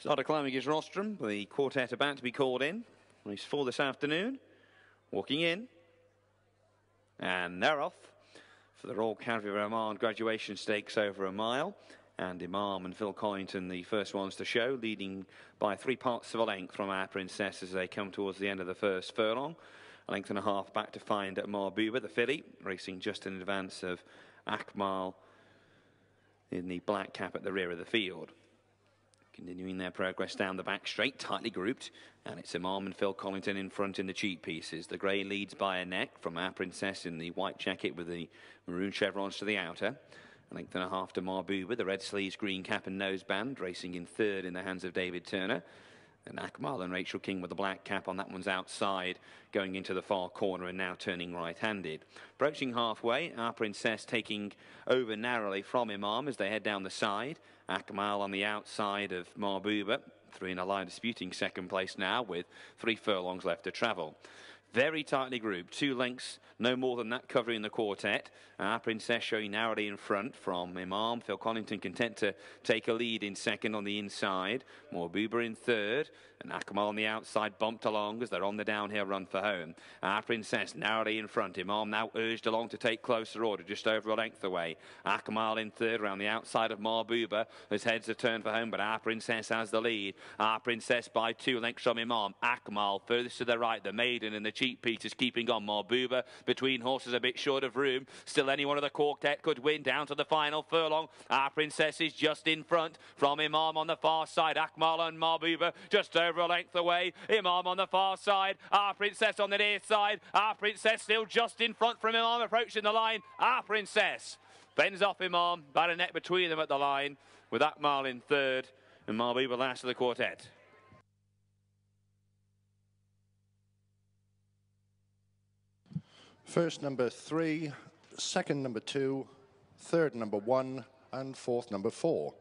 Started climbing his rostrum, the quartet about to be called in. Race four this afternoon. Walking in. And they're off for the Royal Cavalry of Oman graduation stakes over a mile. And Imam and Phil Collington, the first ones to show, leading by three parts of a length from our princess as they come towards the end of the first furlong. A length and a half back to find at Marbuba, the filly, racing just in advance of Akmal in the black cap at the rear of the field. Continuing their progress down the back straight, tightly grouped, and it's Imam and Phil Collington in front in the cheek pieces. The grey leads by a neck from our princess in the white jacket with the maroon chevrons to the outer. A length and a half to Marbuba, the red sleeves, green cap and noseband, racing in third in the hands of David Turner. And Akmal and Rachel King with the black cap on that one's outside, going into the far corner and now turning right-handed. Approaching halfway, our princess taking over narrowly from Imam as they head down the side. Akmal on the outside of Marbuba, three in a line disputing second place now with three furlongs left to travel. Very tightly grouped, two lengths, no more than that covering the quartet. Uh, our Princess showing narrowly in front from Imam. Phil Collington content to take a lead in second on the inside. Marbuba in third. And Akmal on the outside bumped along as they're on the downhill run for home. Our Princess narrowly in front. Imam now urged along to take closer order, just over a length away. Akmal in third around the outside of Marbuba as heads are turned for home, but Our Princess has the lead. Our Princess by two lengths from Imam. Akmal furthest to the right, the maiden and the cheek pieces keeping on. Marbuba between horses a bit short of room. Still any one of the quartet could win down to the final furlong. Our Princess is just in front from Imam on the far side. Akmal and Marbuba just over a length away. Imam on the far side. Our Princess on the near side. Our Princess still just in front from Imam approaching the line. Our Princess bends off Imam. About a net between them at the line with Akmal in third and Marbuba last of the quartet. First number three, second number two, third number one, and fourth number four.